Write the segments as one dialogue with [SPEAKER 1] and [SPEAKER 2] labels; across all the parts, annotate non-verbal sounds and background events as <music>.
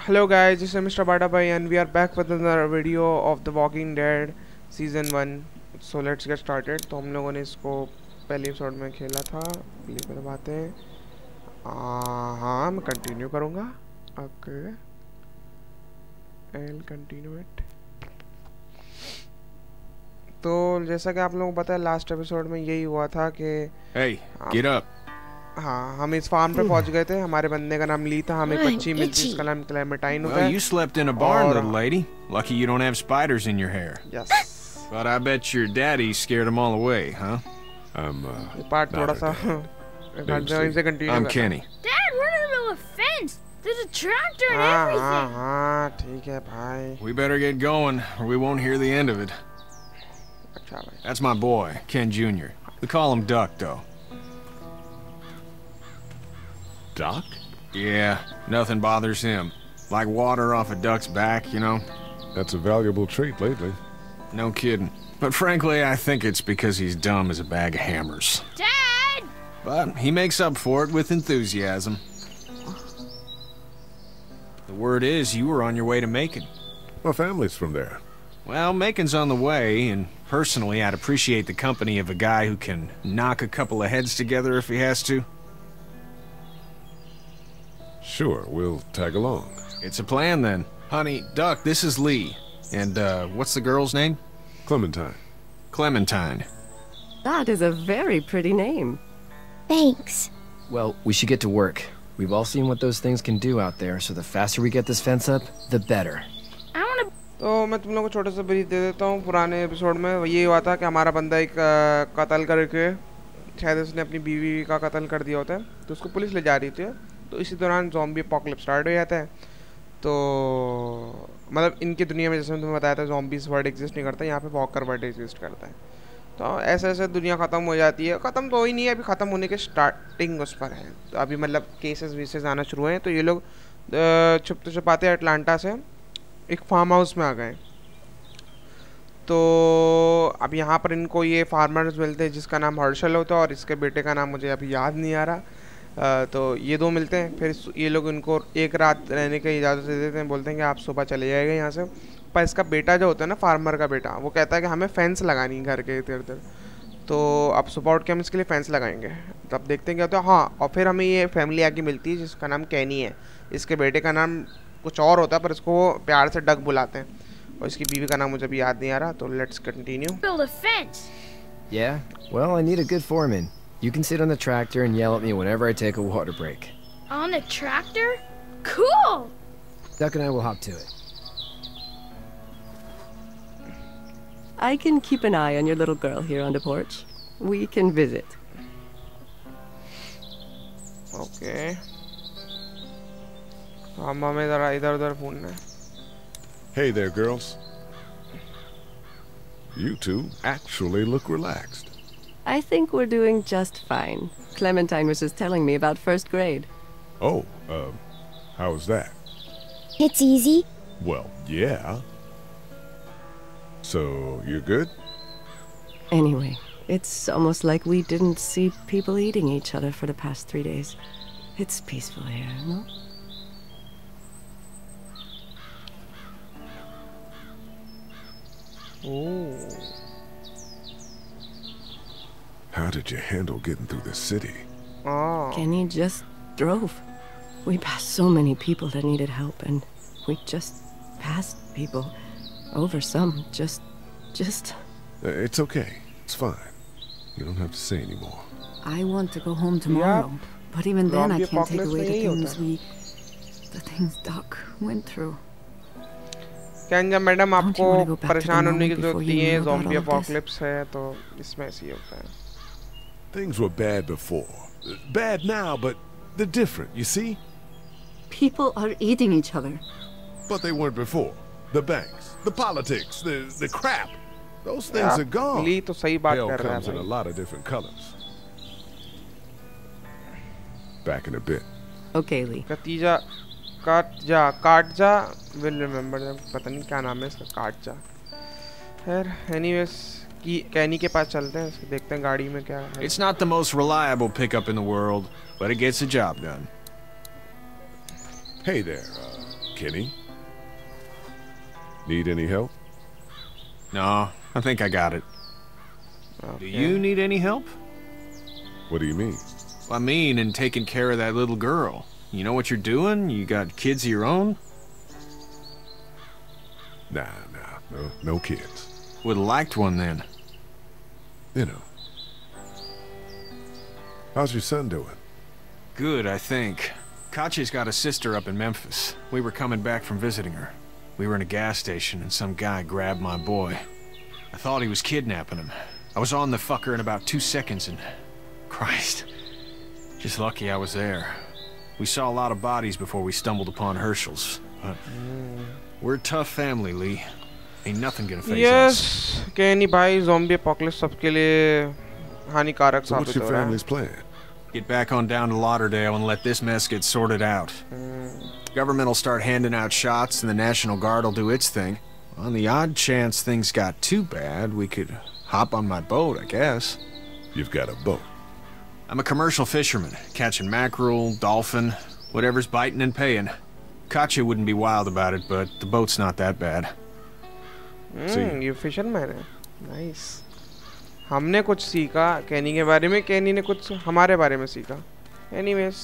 [SPEAKER 1] Hello guys this is mister Bata भाई and we are back with another video of the walking dead season one so let's get started तो हम लोगों ने इसको पहले episode में खेला था। ये पहले हैं हाँ मैं कंटिन्यू करूँगा। ओके एल कंटिन्यू इट तो जैसा कि आप लोगों को पता है लास्ट एपिसोड में यही हुआ था कि हाँ हम इस फार्म पे पहुंच गए थे हमारे बंदे का नाम ली था हमें एक
[SPEAKER 2] I'm
[SPEAKER 1] बच्ची मिलती
[SPEAKER 2] itchy.
[SPEAKER 1] इसका नाम क्लेमेटाइन होता
[SPEAKER 3] Well,
[SPEAKER 1] है
[SPEAKER 3] you slept in a barn,
[SPEAKER 1] Or-
[SPEAKER 3] little lady. Lucky you don't have spiders in your hair.
[SPEAKER 1] Yes
[SPEAKER 3] But I bet your daddy scared them all away, huh?
[SPEAKER 4] I'm, uh,
[SPEAKER 1] ये part
[SPEAKER 4] Not
[SPEAKER 1] थोड़ा
[SPEAKER 4] a
[SPEAKER 1] सा
[SPEAKER 4] dad. <laughs>
[SPEAKER 1] घंटे वहीं से continue
[SPEAKER 3] I'm Kenny.
[SPEAKER 2] Dad, we're in the middle of a fence. There's a tractor and
[SPEAKER 1] हाँ हाँ
[SPEAKER 2] everything.
[SPEAKER 1] हाँ ठीक है भाई
[SPEAKER 3] We better get going, or we won't hear the end of it.
[SPEAKER 1] अच्छा भाई
[SPEAKER 3] That's my boy, Ken Jr. We call him Duck, though.
[SPEAKER 4] Duck?
[SPEAKER 3] Yeah, nothing bothers him. Like water off a duck's back, you know?
[SPEAKER 4] That's a valuable trait lately.
[SPEAKER 3] No kidding. But frankly, I think it's because he's dumb as a bag of hammers.
[SPEAKER 2] Dad!
[SPEAKER 3] But he makes up for it with enthusiasm. The word is you were on your way to Macon.
[SPEAKER 4] My family's from there.
[SPEAKER 3] Well, Macon's on the way, and personally, I'd appreciate the company of a guy who can knock a couple of heads together if he has to.
[SPEAKER 4] Sure, we'll tag along.
[SPEAKER 3] It's a plan then. Honey, Duck, this is Lee. And, uh, what's the girl's name?
[SPEAKER 4] Clementine.
[SPEAKER 3] Clementine.
[SPEAKER 5] That is a very pretty name.
[SPEAKER 2] Thanks.
[SPEAKER 6] Well, we should get to work. We've all seen what those things can do out there, so the faster we get this fence up, the better.
[SPEAKER 2] I want to.
[SPEAKER 1] तो मैं तुम लोगों को छोटा सा brief दे देता हूँ पुराने एपिसोड में ये हुआ था कि हमारा बंदा एक अ, कत्ल करके शायद उसने अपनी बीवी का कत्ल कर दिया होता है तो उसको पुलिस ले जा रही थी तो इसी दौरान जॉम्बी अपोकलिप स्टार्ट हो जाता है। तो मतलब इनकी दुनिया में जैसे मैं तुम्हें बताया था जॉम्बीज वर्ड एग्जिस्ट नहीं करता, यहाँ पे वॉकर वर्ड एग्जिस्ट करता है। तो ऐसे ऐसे दुनिया ख़त्म हो जाती है। ख़त्म तो हो नहीं है, अभी ख़त्म होने के स्टार्टिंग उस पर है। तो अभी मतलब केसेस वेसेस आना शुरू हैं तो ये लोग छुपते छुपाते अटलांटा से, एक फार्म हाउस में आ गए। तो अब यहाँ पर इनको ये फार्मर्स मिलते हैं, जिसका नाम हर्षल होता है और इसके बेटे का नाम मुझे अभी याद नहीं आ रहा। अ, तो ये दो मिलते हैं फिर ये लोग इनको एक रात रहने की इजाज़त दे देते हैं बोलते हैं कि आप सुबह चले जाएगा यहाँ से पर इसका बेटा जो होता है ना फार्मर का बेटा वो कहता है कि हमें फेंस लगानी है घर के इधर उधर तो अब सुबह उठ के हम इसके लिए फेंस लगाएँगे तो अब देखते हैं क्या होता है हाँ और फिर हमें ये फैमिली आके मिलती है जिसका नाम कैनी है इसके बेटे का नाम कुछ और होता है पर इसको वो प्यार से डग बुलाते हैं और इसकी बीवी का नाम मुझे अभी याद नहीं आ रहा तो
[SPEAKER 2] let's continue.
[SPEAKER 6] Yeah? Well, I need a good foreman. You can sit on the tractor and yell at me whenever I take a water break.
[SPEAKER 2] On the tractor? Cool!
[SPEAKER 6] Duck and I will hop to it.
[SPEAKER 5] I can keep an eye on your little girl here on the porch. We can visit.
[SPEAKER 1] Okay.
[SPEAKER 4] Hey there, girls. You two actually look relaxed.
[SPEAKER 5] I think we're doing just fine. Clementine was just telling me about first grade.
[SPEAKER 4] Oh, uh, how was that?
[SPEAKER 2] It's easy.
[SPEAKER 4] Well, yeah. So, you're good?
[SPEAKER 5] Anyway, it's almost like we didn't see people eating each other for the past three days. It's peaceful here, no?
[SPEAKER 1] Oh
[SPEAKER 4] how did you handle getting through the city?
[SPEAKER 1] Oh.
[SPEAKER 5] Kenny just drove. We passed so many people that needed help, and we just passed people. Over some, just. just.
[SPEAKER 4] Uh, it's okay. It's fine. You don't have to say anymore.
[SPEAKER 7] I want to go home tomorrow, yep. but even then I can't take away the things we. the things Duck went through.
[SPEAKER 1] क्या madam आपको परेशान होने की जरूरत नहीं है
[SPEAKER 7] zombie
[SPEAKER 1] अपॉकलिप्स है तो इसमें ऐसे ही होता है
[SPEAKER 4] Things were bad before. Uh, Bad now, but they're different, you see?
[SPEAKER 7] People are eating each other.
[SPEAKER 4] But they weren't before. The banks, the politics, the, the crap. Those things are gone.
[SPEAKER 1] ली तो सही बात
[SPEAKER 4] Hell
[SPEAKER 1] कर रहा
[SPEAKER 4] comes in a
[SPEAKER 1] है
[SPEAKER 4] lot of different colors. Back in a bit.
[SPEAKER 5] Okay, Lee.
[SPEAKER 1] कतीजा काट जा काट जा विल रिमेम्बर पता नहीं क्या नाम है इसका काट जा खैर एनीवेज की कैनी के पास चलते हैं इसको देखते हैं गाड़ी में क्या है
[SPEAKER 3] It's not the most reliable pickup in the world, but it gets the job done.
[SPEAKER 4] Hey there, uh,
[SPEAKER 8] Kenny. Need any help?
[SPEAKER 3] No, I think I got it. Do
[SPEAKER 1] Okay.
[SPEAKER 3] you need any help?
[SPEAKER 8] What do you mean?
[SPEAKER 3] I mean, in taking care of that little girl. You know what you're doing? You got kids of your own?
[SPEAKER 8] Nah, nah, no, no kids.
[SPEAKER 3] Would have liked one then.
[SPEAKER 8] You know. How's your son doing?
[SPEAKER 3] Good, I think. Katjaa's got a sister up in Memphis. We were coming back from visiting her. We were in a gas station and some guy grabbed my boy. I thought he was kidnapping him. I was on the fucker in about two seconds and... Christ. Just lucky I was there. We saw a lot of bodies before we stumbled upon Hershel's, but... We're a tough family, Lee. Ain't nothing gonna face
[SPEAKER 1] yes,
[SPEAKER 3] us.
[SPEAKER 1] Yes, कहनी भाई zombie apocalypse सबके लिए हानिकारक
[SPEAKER 8] so what's your family's plan?
[SPEAKER 3] Get back on down to Lauderdale and let this mess get sorted out. Mm. Government will start handing out shots and the National Guard will do its thing. On the odd chance things got too bad, we could hop on my boat, I guess.
[SPEAKER 8] You've got a boat?
[SPEAKER 3] I'm a commercial fisherman, catching mackerel, dolphin, whatever's biting and paying. Katjaa wouldn't be wild about it, but the boat's not that bad.
[SPEAKER 1] हम्म ये fisherman है. Nice हमने कुछ सीखा कैनी के बारे में कैनी ने कुछ हमारे बारे में सीखा. एनीवेज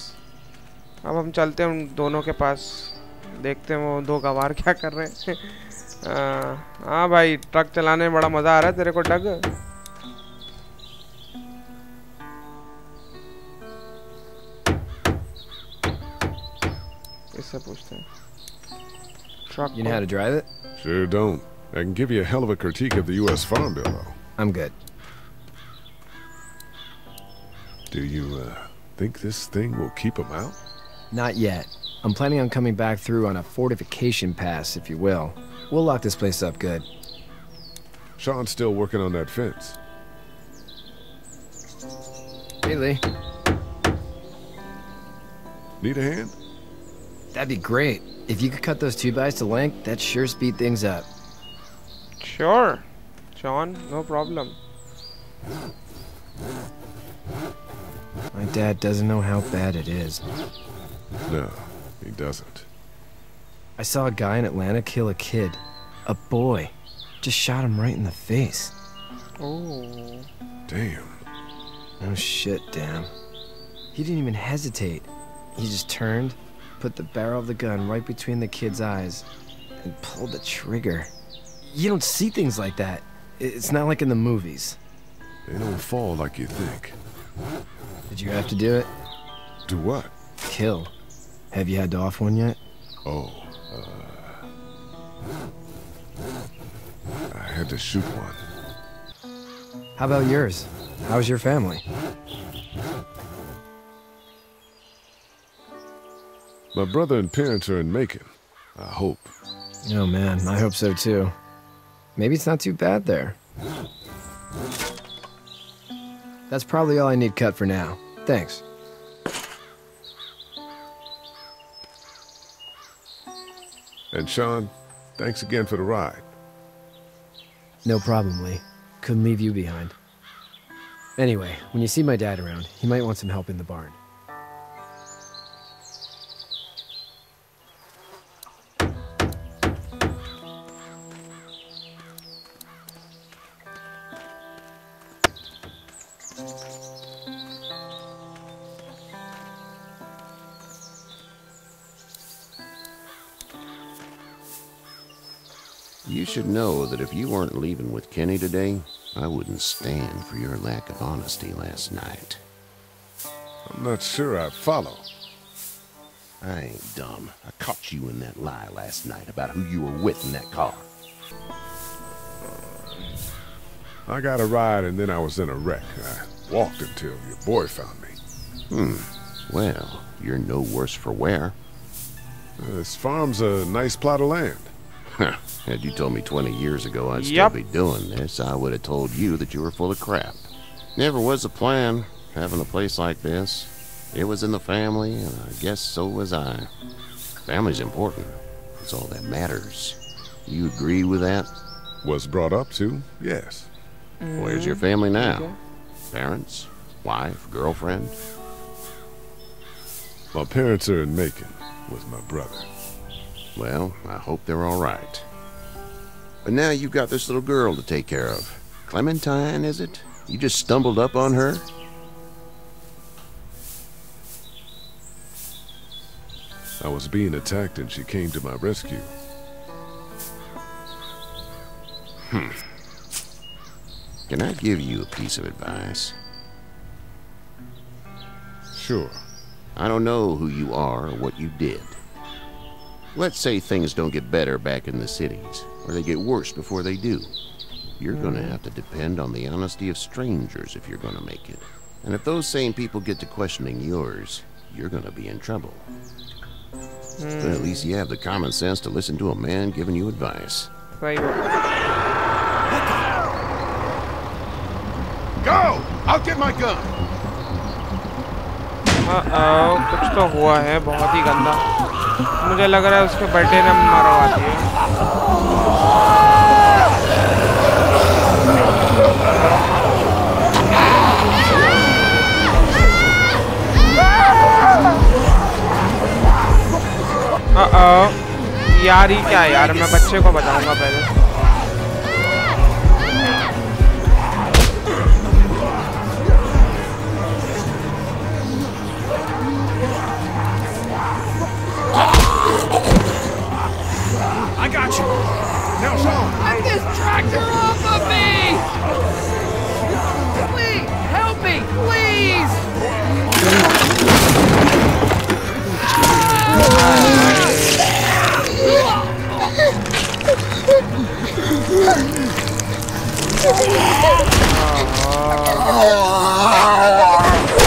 [SPEAKER 1] अब हम चलते हैं उन दोनों के पास. देखते हैं वो दो गवार क्या कर रहे हैं. <laughs> हाँ भाई ट्रक चलाने में बड़ा मज़ा आ रहा है तेरे को डग. इससे पूछते हैं. Truck
[SPEAKER 6] You know how to drive it?
[SPEAKER 8] Sure don't. I can give you a hell of a critique of the U.S. Farm Bill, though.
[SPEAKER 6] I'm good.
[SPEAKER 8] Do you, uh, think this thing will keep them out?
[SPEAKER 6] Not yet. I'm planning on coming back through on a fortification pass, if you will. We'll lock this place up good.
[SPEAKER 8] Shawn's still working on that fence.
[SPEAKER 6] Hey, Lee.
[SPEAKER 8] Need a hand?
[SPEAKER 6] That'd be great. If you could cut those two bys to length, that'd sure speed things up.
[SPEAKER 1] Sure, Shawn, no problem.
[SPEAKER 6] My dad doesn't know how bad it is.
[SPEAKER 8] No, he doesn't.
[SPEAKER 6] I saw a guy in Atlanta kill a kid. A boy. Just shot him right in the face.
[SPEAKER 1] Oh,
[SPEAKER 8] Damn.
[SPEAKER 6] Oh shit, damn. He didn't even hesitate. He just turned, put the barrel of the gun right between the kid's eyes, and pulled the trigger. You don't see things like that. It's not like in the movies.
[SPEAKER 8] They don't fall like you think.
[SPEAKER 6] Did you have to do it?
[SPEAKER 8] Do what?
[SPEAKER 6] Kill. Have you had to off one yet?
[SPEAKER 8] Oh, uh... I had to shoot one.
[SPEAKER 6] How about yours? How's your family?
[SPEAKER 8] My brother and parents are in Macon. I hope.
[SPEAKER 6] Oh man, I hope so too. Maybe it's not too bad there. That's probably all I need cut for now. Thanks.
[SPEAKER 8] And Shawn, thanks again for the ride.
[SPEAKER 6] No problem, Lee. Couldn't leave you behind. Anyway, when you see my dad around, he might want some help in the barn.
[SPEAKER 9] Know that if you weren't leaving with Kenny today, I wouldn't stand for your lack of honesty last night.
[SPEAKER 8] I'm not sure I follow.
[SPEAKER 9] I ain't dumb. I caught you in that lie last night about who you were with in that car.
[SPEAKER 8] I got a ride and then I was in a wreck. I walked until your boy found me.
[SPEAKER 9] Hmm. Well, you're no worse for wear.
[SPEAKER 8] Uh, This farm's a nice plot of land.
[SPEAKER 9] Huh. Had you told me 20 years ago I'd
[SPEAKER 1] Yep.
[SPEAKER 9] still be doing this, I would have told you that you were full of crap. Never was a plan, having a place like this. It was in the family, and I guess so was I. Family's important. It's all that matters. You agree with that?
[SPEAKER 8] Was brought up to, yes.
[SPEAKER 9] Where's your family now?
[SPEAKER 1] Okay.
[SPEAKER 9] Parents? Wife? Girlfriend?
[SPEAKER 8] My parents are in Macon with my brother.
[SPEAKER 9] Well, I hope they're all right. But now you've got this little girl to take care of. Clementine, is it? You just stumbled up on her?
[SPEAKER 4] I was being attacked and she came to my rescue.
[SPEAKER 9] Hmm. Can I give you a piece of advice?
[SPEAKER 4] Sure.
[SPEAKER 9] I don't know who you are or what you did. Let's say things don't get better back in the cities, or they get worse before they do. You're gonna have to depend on the honesty of strangers if you're gonna make it. And if those same people get to questioning yours, you're gonna be in trouble. But at least you have the common sense to listen to a man giving you advice.
[SPEAKER 1] सही बात
[SPEAKER 4] Go! I'll get my gun!
[SPEAKER 1] Uh-oh, कुछ तो हुआ है बहुत ही गंदा मुझे लग रहा है उसके बर्थडे ने मरवा दिए यार ही क्या यार? मैं बच्चे को बताऊँगा पहले।
[SPEAKER 10] This tractor off of me! Please, help me, please!
[SPEAKER 1] Oh <laughs> ah.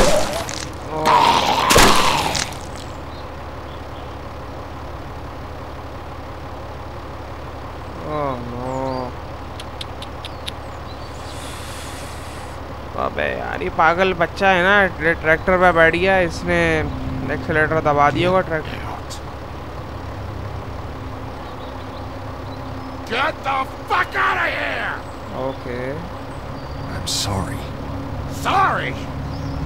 [SPEAKER 1] यार ये पागल बच्चा है ना ट्रैक्टर ट्रैक्टर पे बैठ गया इसने एक्सीलेटर दबा दिया होगा tractor
[SPEAKER 4] Get the fuck out of here!
[SPEAKER 1] Okay
[SPEAKER 3] I'm sorry.
[SPEAKER 4] Sorry?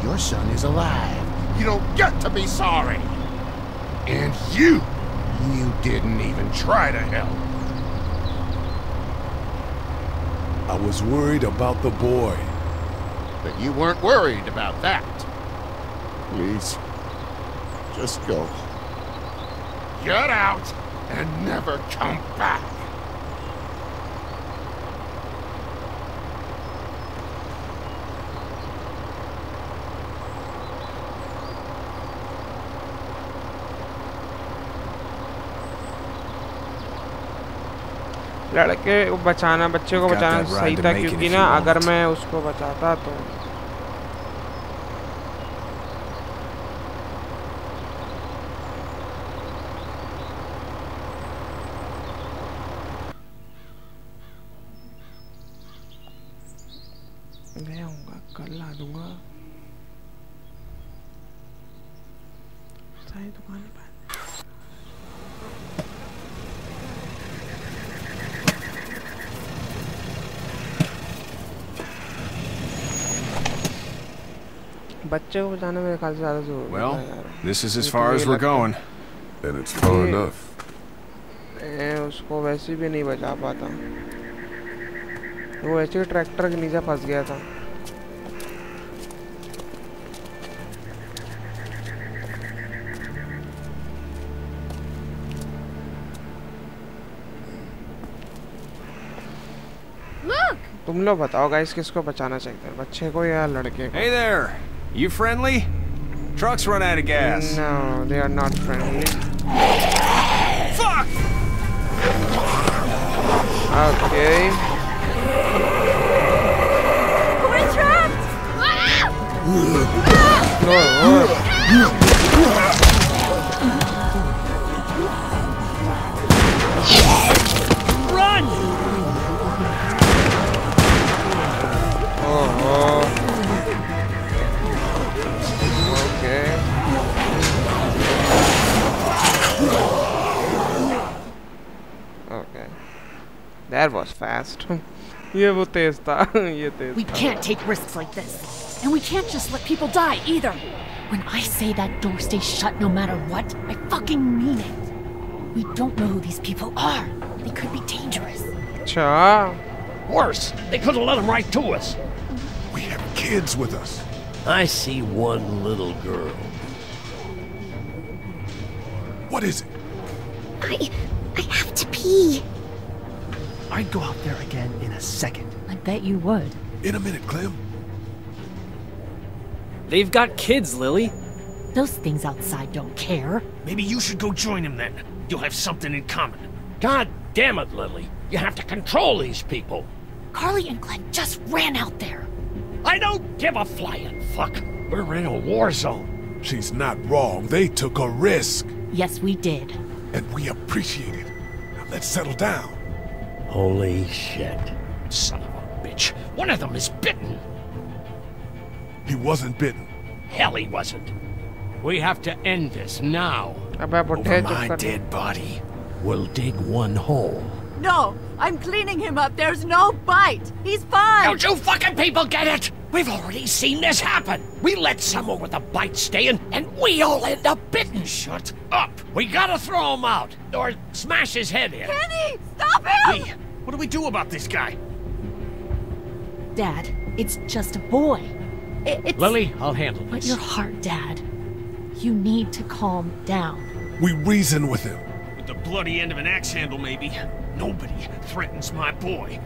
[SPEAKER 4] Your son is alive. You don't get to be sorry. And you, you didn't even try to help. I was worried about the boy.
[SPEAKER 9] But you weren't worried about that.
[SPEAKER 4] Please, just go.
[SPEAKER 9] Get out and never come back.
[SPEAKER 1] लड़के को बचाना बच्चे को बचाना सही था क्योंकि ना अगर मैं उसको बचाता तो बच्चे को बचाने में ख्याल से ज़्यादा ज़रूरी
[SPEAKER 3] Well, this is as far
[SPEAKER 1] तो
[SPEAKER 3] as we're going.
[SPEAKER 4] And it's far enough.
[SPEAKER 1] मैं उसको वैसे भी नहीं बचा पाता वो ऐसे ट्रैक्टर के नीचे फंस गया था तुम लोग बताओ गाइस किसको बचाना चाहिए बच्चे को या लड़के को
[SPEAKER 3] Hey there. You friendly? Truck's run out of gas.
[SPEAKER 1] No, they are not friendly.
[SPEAKER 3] Fuck!
[SPEAKER 1] Okay.
[SPEAKER 2] We're trapped!
[SPEAKER 1] No, ah! That was fast. <laughs> <laughs> ये वो तेज था ये तेज
[SPEAKER 7] We
[SPEAKER 1] था
[SPEAKER 7] can't take risks like this. And we can't just let people die either. When I say that door stays shut no matter what, I fucking mean it.
[SPEAKER 11] We don't know who these people are. They could be dangerous.
[SPEAKER 1] अच्छा
[SPEAKER 12] Worse, they could have let them right to us.
[SPEAKER 4] We have kids with us.
[SPEAKER 12] I see one little girl.
[SPEAKER 4] What is it?
[SPEAKER 2] I. I have to pee.
[SPEAKER 13] I'd go out there again in a second.
[SPEAKER 7] I bet you would.
[SPEAKER 4] In a minute, Clem.
[SPEAKER 13] They've got kids, Lilly.
[SPEAKER 11] Those things outside don't care.
[SPEAKER 12] Maybe you should go join him then. You'll have something in common. God damn it, Lilly. You have to control these people.
[SPEAKER 11] Carley and Glenn just ran out there.
[SPEAKER 12] I don't give a flying fuck. We're in a war zone.
[SPEAKER 4] She's not wrong. They took a risk.
[SPEAKER 11] Yes, we did.
[SPEAKER 4] And we appreciate it. Now let's settle down.
[SPEAKER 12] Holy shit. Son of a bitch. One of them is bitten.
[SPEAKER 4] He wasn't bitten.
[SPEAKER 12] Hell, he wasn't. We have to end this now.
[SPEAKER 3] Over my dead body.
[SPEAKER 12] We'll dig one hole.
[SPEAKER 7] No, I'm cleaning him up. There's no bite. He's fine.
[SPEAKER 12] Don't you fucking people get it? We've already seen this happen. We let someone with a bite stay in, and we all end up bitten. Shut up. We gotta throw him out or smash his head in.
[SPEAKER 7] Kenny, stop him!
[SPEAKER 3] We what do we do about this guy?
[SPEAKER 11] Dad, it's just a boy. I- it's.
[SPEAKER 12] Lilly, I'll handle
[SPEAKER 11] But your heart, Dad. You need to calm down.
[SPEAKER 4] We reason with him.
[SPEAKER 3] With the bloody end of an axe handle, maybe. Nobody threatens my boy.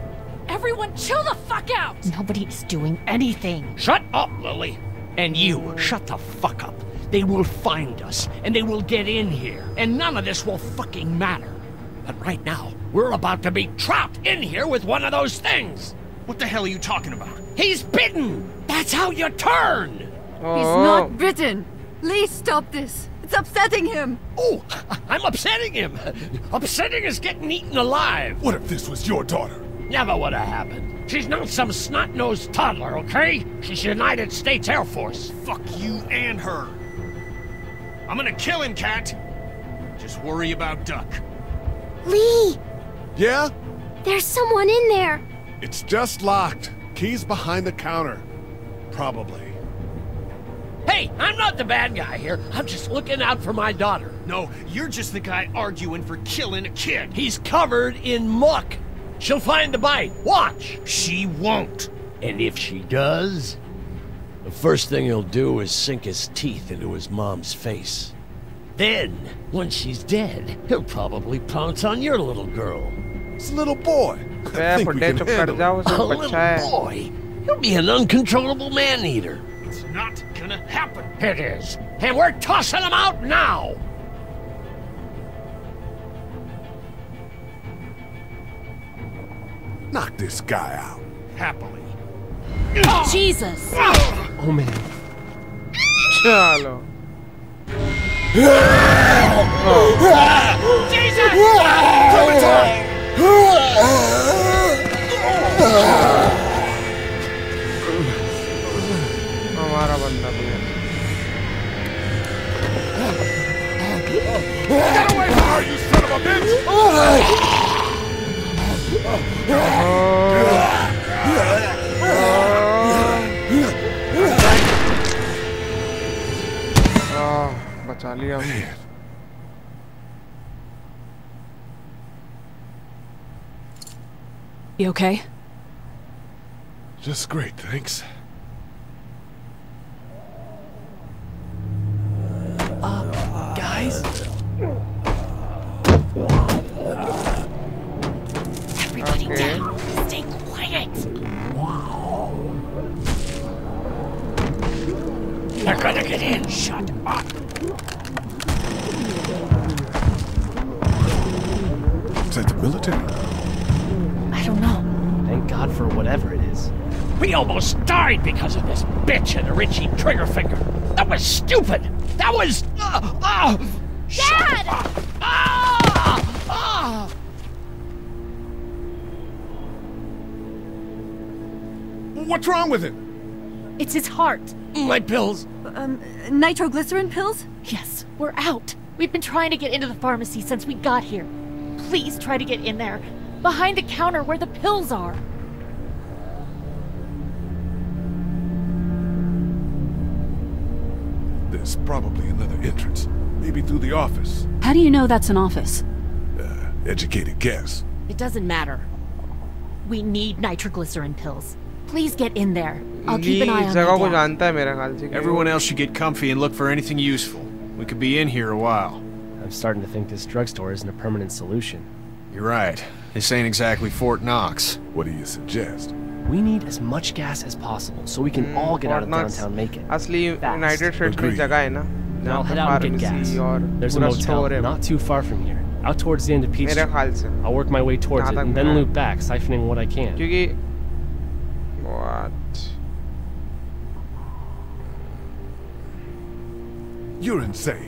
[SPEAKER 2] Everyone, chill the fuck out!
[SPEAKER 11] Nobody's doing anything.
[SPEAKER 12] Shut up, Lilly. And you, shut the fuck up. They will find us, and they will get in here, and none of this will fucking matter. But right now, we're about to be trapped in here with one of those things.
[SPEAKER 3] What the hell are you talking about?
[SPEAKER 12] He's bitten! That's how you turn!
[SPEAKER 7] He's
[SPEAKER 1] Oh.
[SPEAKER 7] not bitten. Lee, stop this. It's upsetting him.
[SPEAKER 12] Oh, <laughs> I'm upsetting him. <laughs> Upsetting is getting eaten alive.
[SPEAKER 4] What if this was your daughter?
[SPEAKER 12] Never would have happened. She's not some snot-nosed toddler, okay? She's United States Air Force.
[SPEAKER 3] Fuck you and her. I'm gonna kill him, Cat. Just worry about Duck.
[SPEAKER 2] Lee!
[SPEAKER 4] Yeah?
[SPEAKER 2] There's someone in there!
[SPEAKER 4] It's just locked. Keys behind the counter. Probably.
[SPEAKER 12] Hey, I'm not the bad guy here. I'm just looking out for my daughter.
[SPEAKER 3] No, you're just the guy arguing for killing a kid.
[SPEAKER 12] He's covered in muck. She'll find the bite. Watch.
[SPEAKER 3] She won't.
[SPEAKER 12] And if she does, the first thing he'll do is sink his teeth into his mom's face. Then, when she's dead, he'll probably pounce on your little girl.
[SPEAKER 4] It's a little boy. Think we can handle
[SPEAKER 12] a little boy. He'll be an uncontrollable man-eater.
[SPEAKER 3] It's not gonna happen.
[SPEAKER 12] It is. And we're tossing him out now.
[SPEAKER 4] Knock this guy out.
[SPEAKER 3] Happily.
[SPEAKER 11] Jesus!
[SPEAKER 13] Oh, man. Chalo.
[SPEAKER 1] चलो हमारा बंदा भी है
[SPEAKER 4] Get away from her, you son of a bitch!
[SPEAKER 1] battalion. Man.
[SPEAKER 7] You okay?
[SPEAKER 4] Just great, thanks.
[SPEAKER 13] Up, guys.
[SPEAKER 11] Everybody
[SPEAKER 1] okay.
[SPEAKER 11] down. Stay quiet.
[SPEAKER 12] They're gonna get in. Shut up.
[SPEAKER 4] Military?
[SPEAKER 11] I don't know.
[SPEAKER 13] Thank God for whatever it is.
[SPEAKER 12] We almost died because of this bitch and the Richie trigger finger. That was stupid. That was. Uh, uh,
[SPEAKER 2] Dad!
[SPEAKER 12] ah, ah.
[SPEAKER 4] What's wrong with it?
[SPEAKER 11] It's his heart.
[SPEAKER 12] My pills.
[SPEAKER 7] Um, nitroglycerin pills?
[SPEAKER 11] Yes, we're out. We've been trying to get into the pharmacy since we got here. Please try to get in there. Behind the counter where the pills are.
[SPEAKER 4] There's probably another entrance. Maybe through the office.
[SPEAKER 7] How do you know that's an office?
[SPEAKER 8] Uh, educated guess.
[SPEAKER 11] It doesn't matter. We need nitroglycerin pills. Please get in there. I'll keep an eye on.
[SPEAKER 3] Everyone else should get comfy and look for anything useful. We could be in here a while.
[SPEAKER 13] I'm starting to think this drugstore isn't a permanent solution.
[SPEAKER 3] You're right. This ain't exactly Fort Knox.
[SPEAKER 8] What do you suggest?
[SPEAKER 13] We need as much gas as possible so we can mm, all get Fort out of
[SPEAKER 1] Knox.
[SPEAKER 13] downtown Macon.
[SPEAKER 1] Actually, United States mein jagah
[SPEAKER 13] place.
[SPEAKER 1] na.
[SPEAKER 13] I'll head out and get gas. There's a motel not too far from here, out towards the end of Peachtree. I'll work my way towards it and then loop back, siphoning what I can.
[SPEAKER 1] Because what?
[SPEAKER 8] You're insane.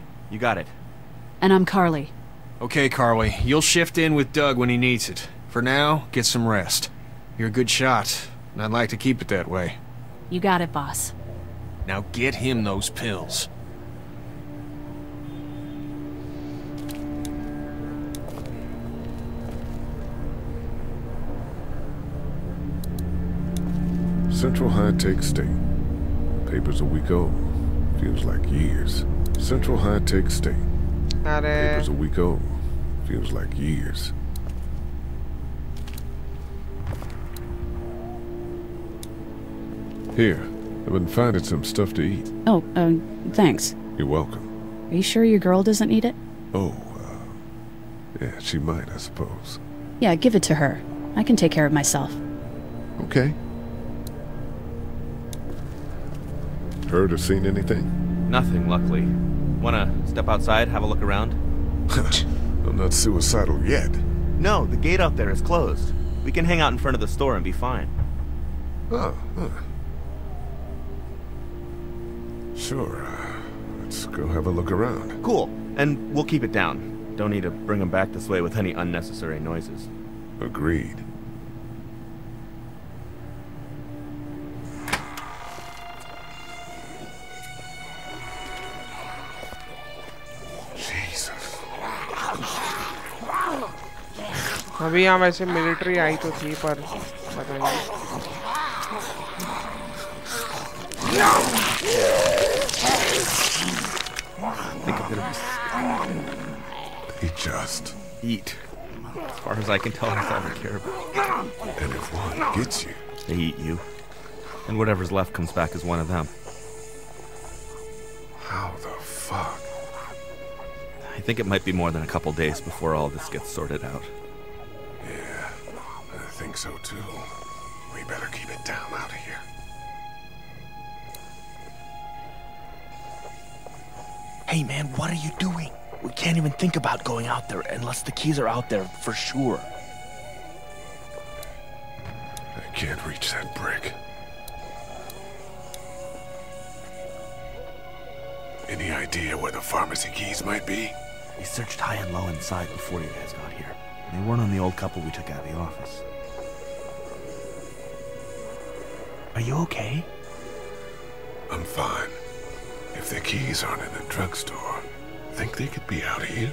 [SPEAKER 14] You got it.
[SPEAKER 7] And I'm Carley.
[SPEAKER 3] Okay, Carley, you'll shift in with Doug when he needs it. For now, get some rest. You're a good shot, and I'd like to keep it that way.
[SPEAKER 7] You got it, boss.
[SPEAKER 3] Now get him those pills.
[SPEAKER 8] Central High Tech State. Paper's a week old. Feels like years. Central High Tech State.
[SPEAKER 1] अरे
[SPEAKER 8] Paper's a week old. Feels like years. Here, I've been finding some stuff to eat.
[SPEAKER 7] Oh, uh, thanks.
[SPEAKER 8] You're welcome.
[SPEAKER 7] Are you sure your girl doesn't eat it?
[SPEAKER 8] Oh, uh, yeah, she might, I suppose.
[SPEAKER 7] Yeah, give it to her. I can take care of myself.
[SPEAKER 8] Okay. Heard or seen anything?
[SPEAKER 14] Nothing, luckily. Wanna step outside, have a look around? <laughs>
[SPEAKER 8] I'm not suicidal yet.
[SPEAKER 14] No, the gate out there is closed. We can hang out in front of the store and be fine.
[SPEAKER 8] Oh, huh. Sure. Uh, let's go have a look around.
[SPEAKER 14] Cool. And we'll keep it down. Don't need to bring them back this way with any unnecessary noises.
[SPEAKER 8] Agreed.
[SPEAKER 1] अभी यहाँ वैसे military आई तो थी पर पता नहीं
[SPEAKER 14] Think I'm gonna
[SPEAKER 8] They just.
[SPEAKER 14] eat. As far as I can tell, that's all they care about.
[SPEAKER 8] And if one gets you,
[SPEAKER 14] They eat you. And whatever's left comes back as one of them.
[SPEAKER 8] how the fuck?
[SPEAKER 14] I think it might be more than a couple days before all this gets sorted out.
[SPEAKER 8] too. We better keep it down out of here.
[SPEAKER 13] Hey man, what are you doing? We can't even think about going out there unless the keys are out there for sure.
[SPEAKER 8] I can't reach that brick. Any idea where the pharmacy keys might be?
[SPEAKER 14] We searched high and low inside before you guys got here. They weren't on the old couple we took out of the office. Are you okay?
[SPEAKER 8] I'm fine. If the keys aren't in the drugstore, think they could be out here?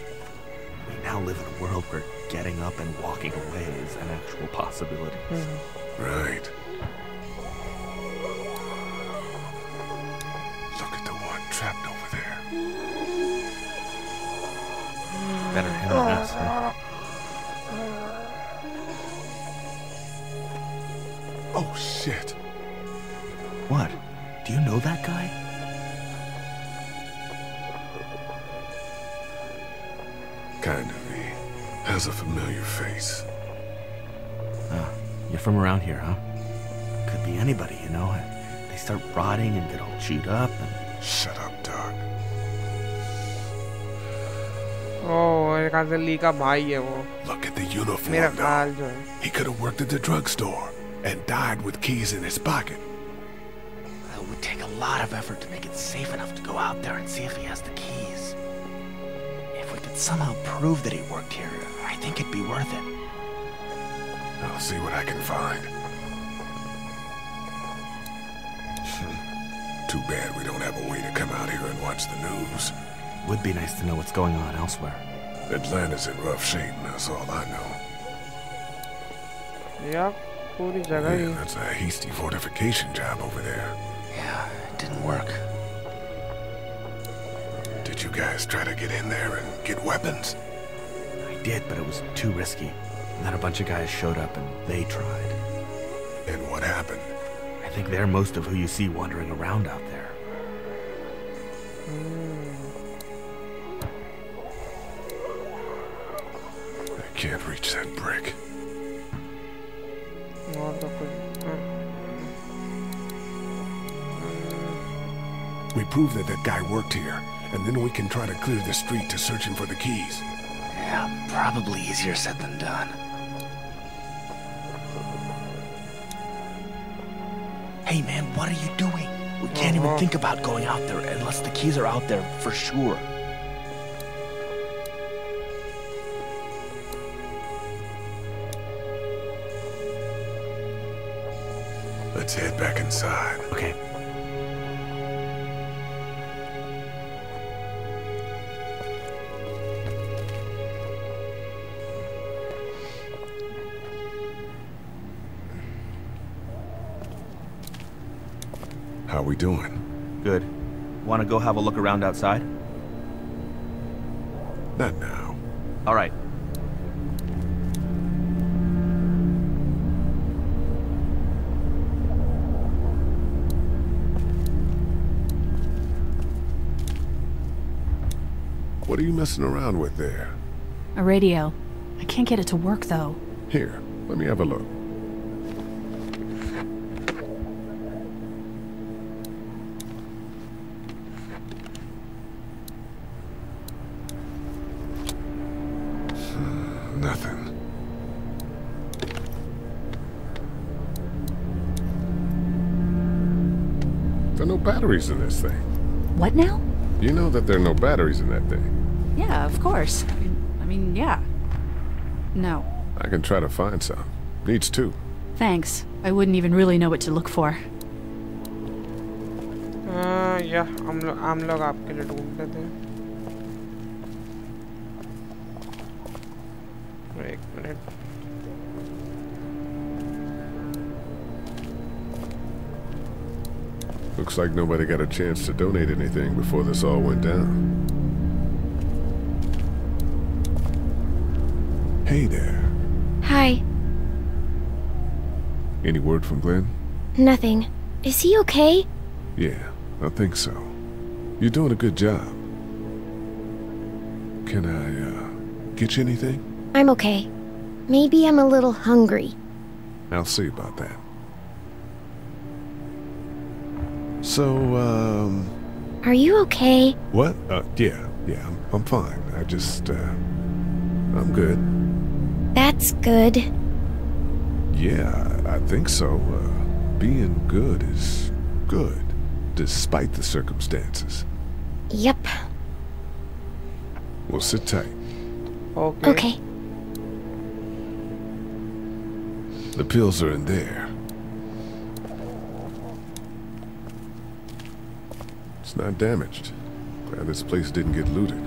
[SPEAKER 14] We now live in a world where getting up and walking away is an actual possibility. Hmm.
[SPEAKER 8] Right. Look at the one trapped over there.
[SPEAKER 14] Better him than us, huh?
[SPEAKER 8] Oh shit.
[SPEAKER 14] What? Do you know that guy?
[SPEAKER 8] Kind of. He has a familiar face.
[SPEAKER 14] Ah, you're from around here, huh? Could be anybody, you know. They start rotting and get all chewed up and...
[SPEAKER 8] Shut up,
[SPEAKER 1] Duck. Oh,
[SPEAKER 8] Look at the uniform. He could have worked at the drugstore and died with keys in his pocket
[SPEAKER 12] lot of effort to make it safe enough to go out there and see if he has the keys. If we could somehow prove that he worked here, I
[SPEAKER 13] think it'd be worth it.
[SPEAKER 8] I'll see what I can find. <laughs> Too bad we don't have a way to come out here and watch the news.
[SPEAKER 14] Would be nice to know what's going on elsewhere.
[SPEAKER 8] Atlanta's in rough shape, that's all I know.
[SPEAKER 1] Yeah,
[SPEAKER 8] that's a hasty fortification job over there.
[SPEAKER 13] Didn't work.
[SPEAKER 8] Did you guys try to get in there and get weapons?
[SPEAKER 14] I did, but it was too risky. And then a bunch of guys showed up and they tried.
[SPEAKER 8] And what happened?
[SPEAKER 14] I think they're most of who you see wandering around out there.
[SPEAKER 8] I can't reach that brick. Prove that that guy worked here, and then we can try to clear the street to search him for the keys.
[SPEAKER 13] Yeah, probably easier said than done. Hey man, what are you doing? We can't even
[SPEAKER 1] Uh-huh.
[SPEAKER 13] think about going out there unless the keys are out there for sure.
[SPEAKER 8] Let's head back inside.
[SPEAKER 14] Okay.
[SPEAKER 8] How we doing?
[SPEAKER 14] Good. Want to go have a look around outside?
[SPEAKER 8] Not now.
[SPEAKER 14] All right.
[SPEAKER 8] What are you messing around with there?
[SPEAKER 7] A radio. I can't get it to work, though.
[SPEAKER 8] Here, let me have a look. batteries in this thing.
[SPEAKER 7] What now?
[SPEAKER 8] You know that there are no batteries in that thing.
[SPEAKER 7] Yeah, of course. I mean, I mean, yeah. No.
[SPEAKER 8] I can try to find some. Needs two.
[SPEAKER 7] Thanks. I wouldn't even really know what to look for.
[SPEAKER 1] हाँ, या हम लोग हम लोग आपके लिए ढूंढ लेते हैं एक minute
[SPEAKER 8] Looks like nobody got a chance to donate anything before this all went down. Hey there.
[SPEAKER 2] Hi.
[SPEAKER 8] Any word from Glenn?
[SPEAKER 2] Nothing. Is he okay?
[SPEAKER 8] Yeah, I think so. You're doing a good job. Can I, uh, get you anything?
[SPEAKER 2] I'm okay. Maybe I'm a little hungry.
[SPEAKER 8] I'll see about that. So, um,
[SPEAKER 2] Are you okay?
[SPEAKER 8] what? Uh, yeah, yeah, I'm, I'm fine. I just, uh, I'm good.
[SPEAKER 2] That's good.
[SPEAKER 8] Yeah, I think so. Uh, being good is good, despite the circumstances.
[SPEAKER 2] Yep.
[SPEAKER 8] Well, sit tight.
[SPEAKER 1] Okay.
[SPEAKER 2] Okay.
[SPEAKER 8] The pills are in there. It's not damaged. Glad this place didn't get looted.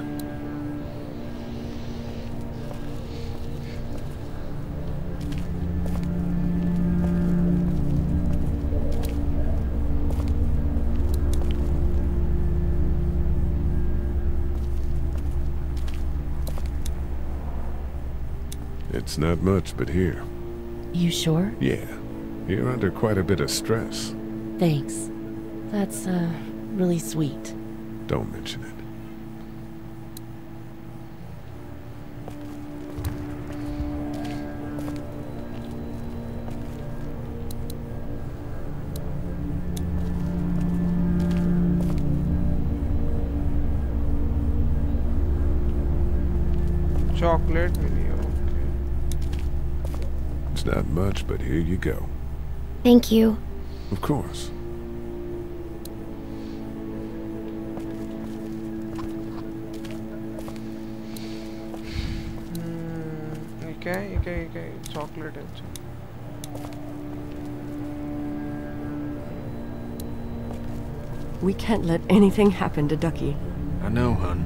[SPEAKER 8] It's not much, but here.
[SPEAKER 11] You sure?
[SPEAKER 8] Yeah, you're under quite a bit of stress.
[SPEAKER 11] Thanks. That's, uh, really sweet.
[SPEAKER 8] Don't mention it.
[SPEAKER 1] Chocolate video.
[SPEAKER 8] It's not much, but here you go.
[SPEAKER 2] Thank you.
[SPEAKER 8] Of course.
[SPEAKER 1] क्या है ये क्या ये क्या chocolate है अच्छा
[SPEAKER 5] We can't let anything happen to Ducky.
[SPEAKER 3] I know, hun.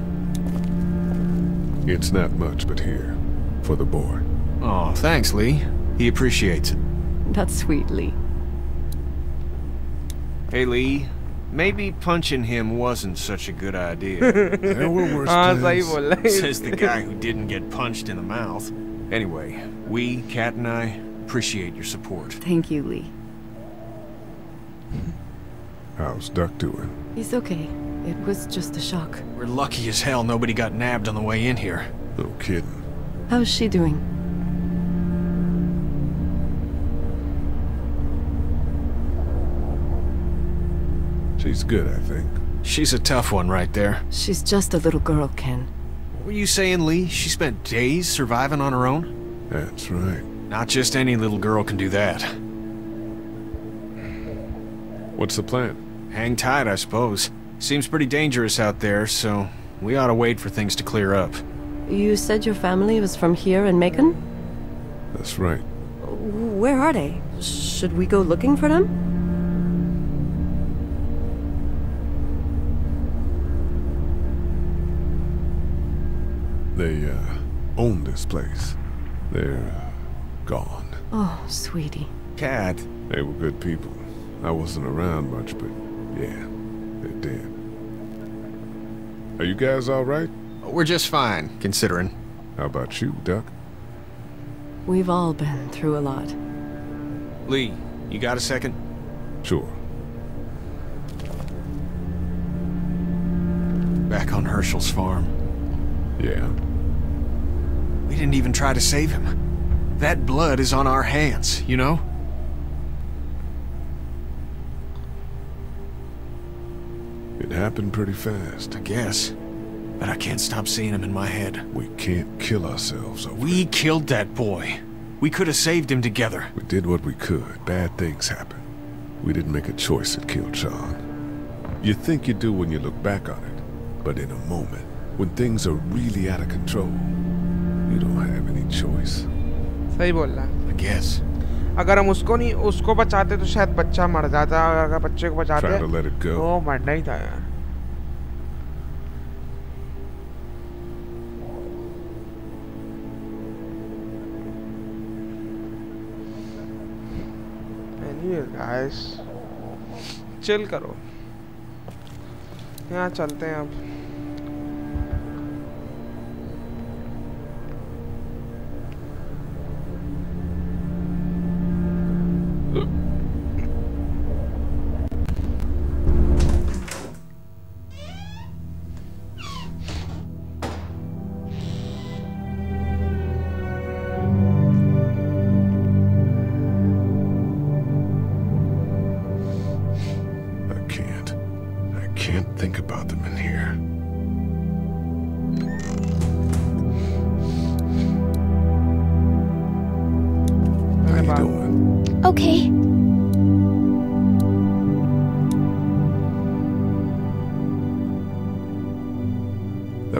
[SPEAKER 8] It's not much, but here. For the boy.
[SPEAKER 3] Oh, thanks, Lee. He appreciates it.
[SPEAKER 5] That's sweet, Lee.
[SPEAKER 3] Hey, Lee. Maybe punching him wasn't such a good idea. <laughs>
[SPEAKER 8] there were worse
[SPEAKER 1] हाँ
[SPEAKER 8] times.
[SPEAKER 1] सही बोल रहा है
[SPEAKER 3] Says the guy who didn't get punched in the mouth. Anyway, we, Kat and I, appreciate your support.
[SPEAKER 7] Thank you, Lee.
[SPEAKER 8] How's Duck doing?
[SPEAKER 5] He's okay. It was just a shock.
[SPEAKER 3] We're lucky as hell nobody got nabbed on the way in here.
[SPEAKER 8] No kidding.
[SPEAKER 5] How's she doing?
[SPEAKER 8] She's good, I think.
[SPEAKER 3] She's a tough one right there.
[SPEAKER 5] She's just a little girl, Ken.
[SPEAKER 3] What were you saying, Lee? She spent days surviving on her own?
[SPEAKER 8] That's right.
[SPEAKER 3] Not just any little girl can do that.
[SPEAKER 8] What's the plan?
[SPEAKER 3] Hang tight, I suppose. Seems pretty dangerous out there, so we ought to wait for things to clear up.
[SPEAKER 5] You said your family was from here in Macon?
[SPEAKER 8] That's right.
[SPEAKER 5] Where are they? Should we go looking for them?
[SPEAKER 8] They, uh, own this place. They're, uh, gone.
[SPEAKER 5] Oh, sweetie.
[SPEAKER 3] Kat.
[SPEAKER 8] They were good people. I wasn't around much, but yeah, they're dead. Are you guys alright?
[SPEAKER 3] We're just fine, considering.
[SPEAKER 8] How about you, Duck?
[SPEAKER 5] We've all been through a lot.
[SPEAKER 3] Lee, you got a second?
[SPEAKER 8] Sure.
[SPEAKER 3] Back on Hershel's farm.
[SPEAKER 8] Yeah.
[SPEAKER 3] We didn't even try to save him. That blood is on our hands, you know?
[SPEAKER 8] It happened pretty fast.
[SPEAKER 3] I guess. But I can't stop seeing him in my head.
[SPEAKER 8] We can't kill ourselves over
[SPEAKER 3] We
[SPEAKER 8] it.
[SPEAKER 3] killed that boy. We could have saved him together.
[SPEAKER 8] We did what we could. Bad things happen. We didn't make a choice that killed Shawn. You think you do when you look back on it. But in a moment, when things are really out of control, you don't have any choice.
[SPEAKER 1] सही बोल रहा है
[SPEAKER 3] I guess.
[SPEAKER 1] अगर हम उसको नहीं उसको बचाते तो शायद बच्चा मर जाता और अगर बच्चे को बचाते. वो मरना ही था यार guys, चिल करो यहाँ चलते हैं अब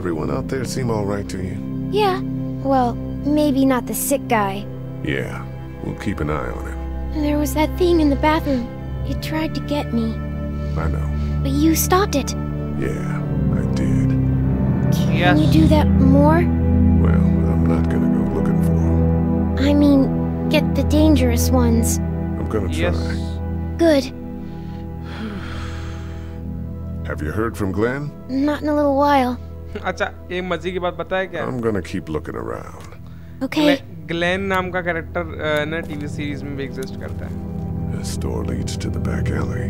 [SPEAKER 8] Everyone out there seem all right to you?
[SPEAKER 2] Yeah. Well, maybe not the sick guy.
[SPEAKER 8] Yeah. We'll keep an eye on him.
[SPEAKER 2] There was that thing in the bathroom. It tried to get me,
[SPEAKER 8] I know.
[SPEAKER 2] but you stopped it.
[SPEAKER 8] Yeah, I did.
[SPEAKER 2] Can you do that more?
[SPEAKER 8] Well, I'm not gonna go looking for him.
[SPEAKER 2] I mean, get the dangerous ones.
[SPEAKER 8] I'm gonna try. Yes.
[SPEAKER 2] Good.
[SPEAKER 8] Have you heard from Glenn?
[SPEAKER 2] Not in a little while.
[SPEAKER 1] अच्छा एक मज़े की बात पता है क्या
[SPEAKER 8] I'm gonna keep looking around.
[SPEAKER 2] Okay.
[SPEAKER 1] Glenn नाम का कैरेक्टर ना टीवी सीरीज़ में भी एग्जिस्ट करता है
[SPEAKER 8] This door leads to the back alley.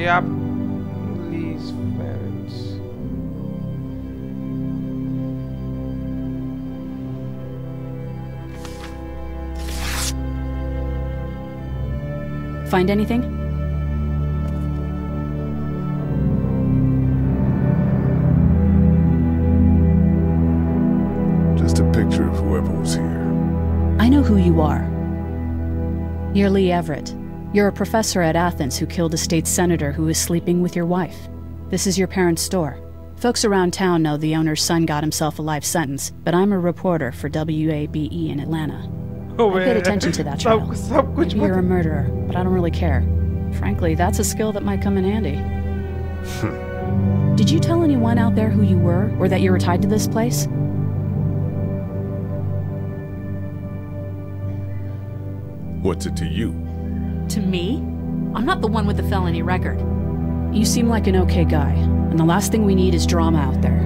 [SPEAKER 1] Yep. Lee's parents.
[SPEAKER 15] Find anything?
[SPEAKER 8] Just a picture of whoever was here.
[SPEAKER 15] I know who you are. You're Lee Everett. You're a professor at Athens who killed a state senator who was sleeping with your wife. This is your parents' store. Folks around town know the owner's son got himself a life sentence, but I'm a reporter for WABE in Atlanta.
[SPEAKER 1] Oh,
[SPEAKER 15] I paid attention to that <laughs> child. Maybe you're a murderer, but I don't really care. Frankly, that's a skill that might come in handy. <laughs> Did you tell anyone out there who you were, or that you were tied to this place?
[SPEAKER 8] What's it to you?
[SPEAKER 15] To me? I'm not the one with the felony record. You seem like an okay guy, and the last thing we need is drama out there.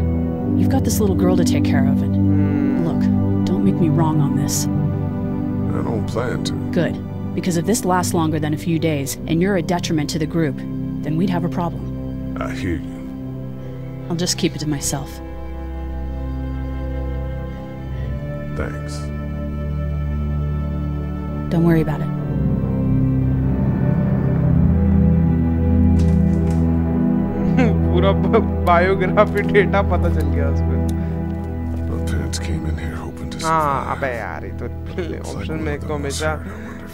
[SPEAKER 15] You've got this little girl to take care of, and look, don't make me wrong on this.
[SPEAKER 8] I don't plan to.
[SPEAKER 15] Good, because if this lasts longer than a few days, and you're a detriment to the group, then we'd have a problem.
[SPEAKER 8] I hear you.
[SPEAKER 15] I'll just keep it to myself.
[SPEAKER 8] Thanks.
[SPEAKER 15] Don't worry about it.
[SPEAKER 1] पूरा biography data पता चल गया
[SPEAKER 8] to
[SPEAKER 1] हाँ अबे यार ये तो option में एक तो हमेशा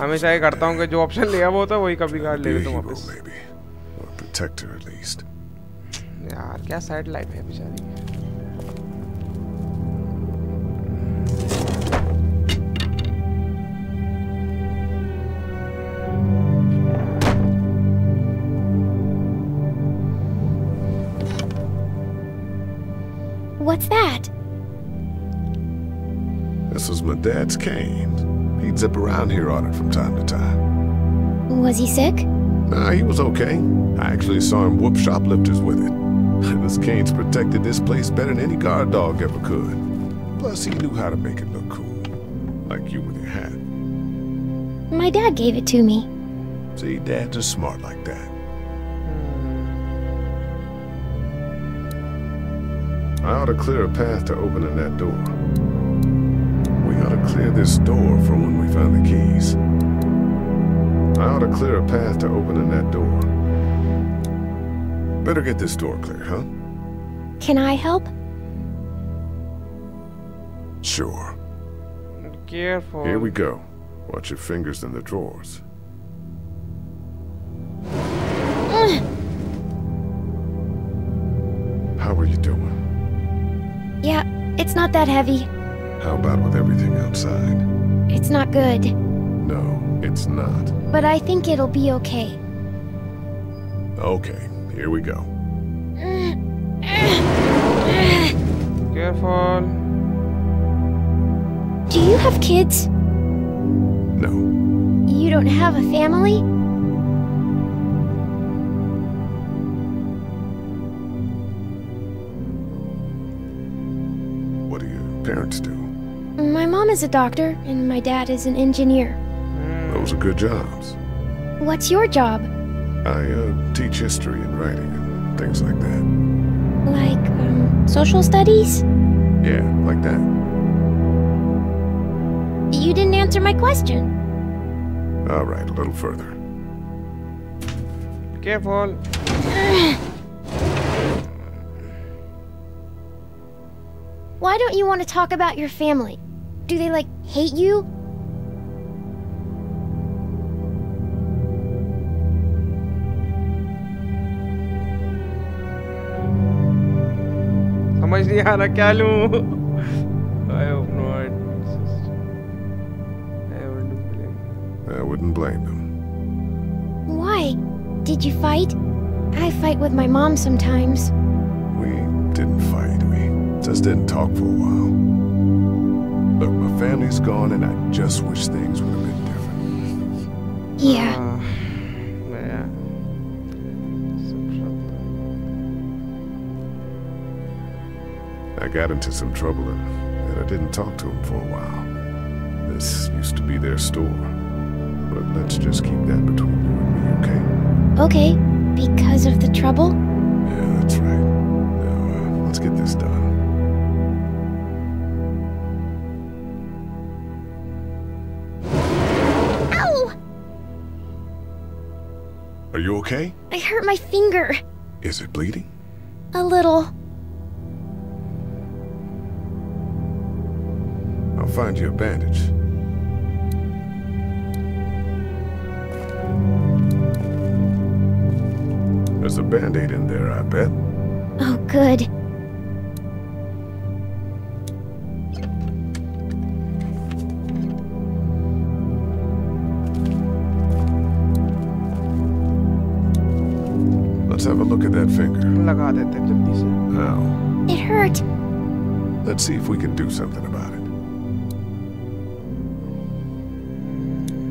[SPEAKER 1] हमेशा ये करता हूँ कि जो ऑप्शन लिया वो होता है वही कभी कार ले वापस।
[SPEAKER 8] her at least.
[SPEAKER 1] यार क्या सैड लाइफ है बेचारी।
[SPEAKER 2] What's that?
[SPEAKER 8] This was my dad's cane. He'd zip around here on it from time to time.
[SPEAKER 2] Was he sick?
[SPEAKER 8] Nah, he was okay. I actually saw him whoop shoplifters with it. <laughs> this cane's protected this place better than any guard dog ever could. Plus, he knew how to make it look cool. Like you with your hat.
[SPEAKER 2] My dad gave it to me.
[SPEAKER 8] See, dads are smart like that. I ought to clear a path to opening that door. We ought to clear this door for when we find the keys. I ought to clear a path to opening that door. Better get this door clear, huh?
[SPEAKER 2] Can I help?
[SPEAKER 8] Sure.
[SPEAKER 1] Careful.
[SPEAKER 8] Here we go. Watch your fingers in the drawers.
[SPEAKER 2] It's not that heavy.
[SPEAKER 8] How about with everything outside?
[SPEAKER 2] It's not good.
[SPEAKER 8] No, it's not.
[SPEAKER 2] But I think it'll be okay.
[SPEAKER 8] Okay, here we go.
[SPEAKER 1] Careful.
[SPEAKER 2] Do you have kids?
[SPEAKER 8] No.
[SPEAKER 2] You don't have a family?
[SPEAKER 8] Parents do?
[SPEAKER 2] My mom is a doctor, and my dad is an engineer.
[SPEAKER 8] Those are good jobs.
[SPEAKER 2] What's your job?
[SPEAKER 8] I uh, teach history and writing and things like that.
[SPEAKER 2] Like, um, social studies?
[SPEAKER 8] Yeah, like that.
[SPEAKER 2] You didn't answer my question.
[SPEAKER 8] All right, a little further.
[SPEAKER 1] Careful. <sighs> <laughs>
[SPEAKER 2] Why don't you want to talk about your family? Do they, like, hate you?
[SPEAKER 1] समझ नहीं आ रहा क्या लूं <laughs> I hope not. I wouldn't blame.
[SPEAKER 8] I wouldn't blame them.
[SPEAKER 2] Why? Did you fight? I fight with my mom sometimes.
[SPEAKER 8] We didn't fight. We just didn't talk for a while. Look, my family's gone, and I just wish things would have been different.
[SPEAKER 2] Yeah.
[SPEAKER 1] yeah.
[SPEAKER 8] I got into some trouble, and, and I didn't talk to him for a while. This used to be their store. But let's just keep that between you and me, okay?
[SPEAKER 2] Okay, because of the trouble?
[SPEAKER 8] Yeah, that's right. Now, uh, let's get this done. Are you okay?
[SPEAKER 2] I hurt my finger.
[SPEAKER 8] Is it bleeding?
[SPEAKER 2] A little.
[SPEAKER 8] I'll find you a bandage. There's a band-aid in there, I bet.
[SPEAKER 2] Oh, good.
[SPEAKER 8] See if we can do something about it.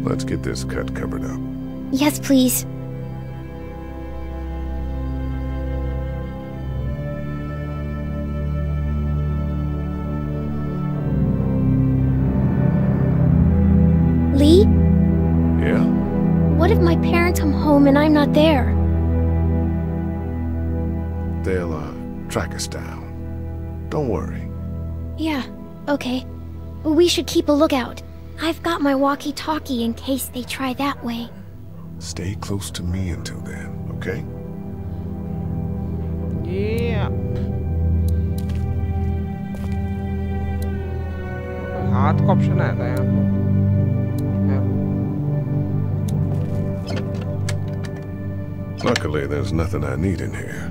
[SPEAKER 8] Let's get this cut covered up.
[SPEAKER 2] Yes, please. should keep a lookout. I've got my walkie-talkie in case they try that way.
[SPEAKER 8] Stay close to me until then, okay?
[SPEAKER 1] Yeah. हाथ का option आया था यहाँ पर
[SPEAKER 8] Luckily, there's nothing I need in here.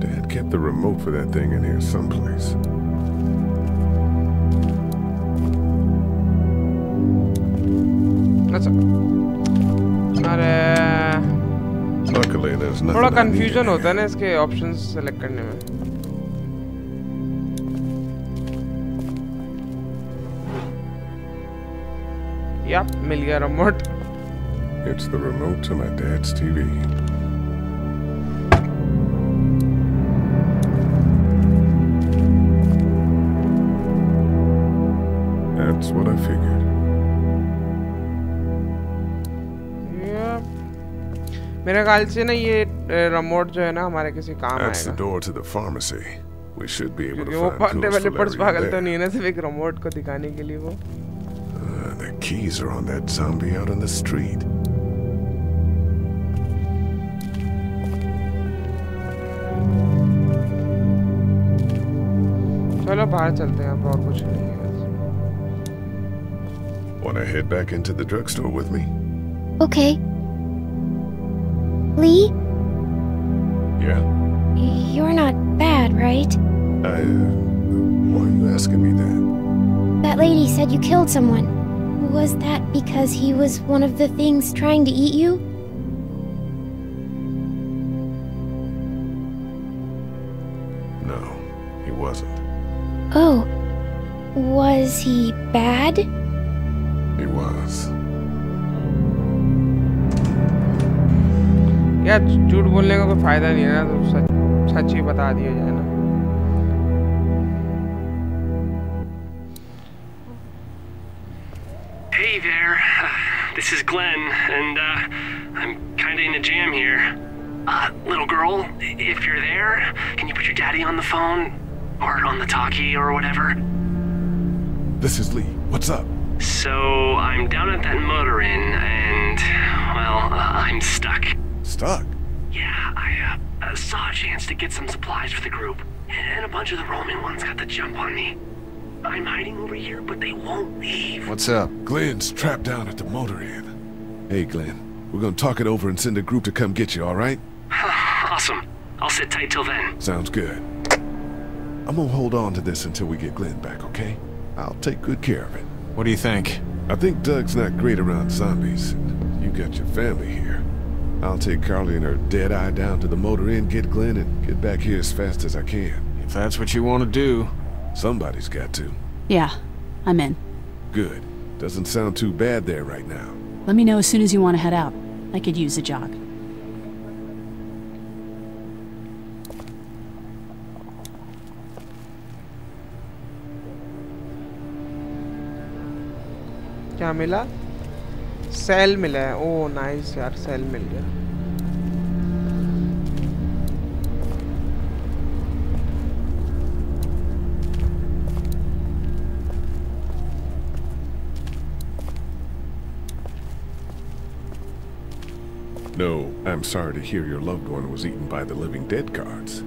[SPEAKER 8] Dad kept the remote for that thing in here someplace.
[SPEAKER 1] अच्छा अरे
[SPEAKER 8] Luckily, there's nothing
[SPEAKER 1] थोड़ा
[SPEAKER 8] I need
[SPEAKER 1] confusion
[SPEAKER 8] in
[SPEAKER 1] होता है ना इसके ऑप्शंस सेलेक्ट करने में यप मिल गया remote
[SPEAKER 8] It's the remote to my dad's TV. That's what I figured.
[SPEAKER 1] मेरे ख्याल से ना ये रिमोट जो है ना हमारे किसी काम
[SPEAKER 8] That's
[SPEAKER 1] आएगा।
[SPEAKER 8] Door to the pharmacy we should be able to
[SPEAKER 1] वो पार्टी
[SPEAKER 8] वाले
[SPEAKER 1] पागल तो नहीं ना सिर्फ़ एक रिमोट को दिखाने के लिए वो
[SPEAKER 8] the keys are on that zombie out on the street
[SPEAKER 1] चलो बाहर चलते हैं और कुछ नहीं है
[SPEAKER 8] Want to head back into the drugstore with me?
[SPEAKER 2] Okay. Lee,
[SPEAKER 8] Yeah.
[SPEAKER 2] you're not bad, right?
[SPEAKER 8] I. Uh, why are you asking me that?
[SPEAKER 2] That lady said you killed someone. Was that because he was one of the things trying to eat you?
[SPEAKER 8] No, he wasn't.
[SPEAKER 2] Oh. Was he bad?
[SPEAKER 1] यार झूठ बोलने का कोई फायदा नहीं है ना तो सच सच ही बता दिया जाए ना
[SPEAKER 16] Hey there. This is Glenn, and uh, I'm kinda in a jam here. Uh, little girl, if you're there, can you put your daddy on the phone? Or on the talkie or whatever?
[SPEAKER 8] This is Lee. What's up?
[SPEAKER 16] So, I'm down at that motor inn, and, well, uh, I'm stuck.
[SPEAKER 8] Stuck?
[SPEAKER 16] Yeah, I uh, uh, saw a chance to get some supplies for the group, and a bunch of the Roman ones got the jump on me. I'm hiding over here, but they won't leave.
[SPEAKER 8] What's up? Glenn's trapped down at the motor inn. Hey, Glenn. We're gonna talk it over and send a group to come get you, alright? <sighs>
[SPEAKER 16] awesome. I'll sit tight till then.
[SPEAKER 8] Sounds good. I'm gonna hold on to this until we get Glenn back, okay? I'll take good care of it.
[SPEAKER 3] What do you think?
[SPEAKER 8] I think Doug's not great around zombies. and You got your family here. I'll take Carley and her dead eye down to the motor inn, get Glenn, and get back here as fast as I can.
[SPEAKER 3] If that's what you want to do,
[SPEAKER 8] somebody's got to.
[SPEAKER 15] Yeah, I'm in.
[SPEAKER 8] Good. Doesn't sound too bad there right now.
[SPEAKER 15] Let me know as soon as you want to head out. I could use a jog.
[SPEAKER 1] क्या cell मिला है ओ nice यार cell मिल गया
[SPEAKER 8] No, I'm sorry to hear your loved one was eaten by the living dead guards.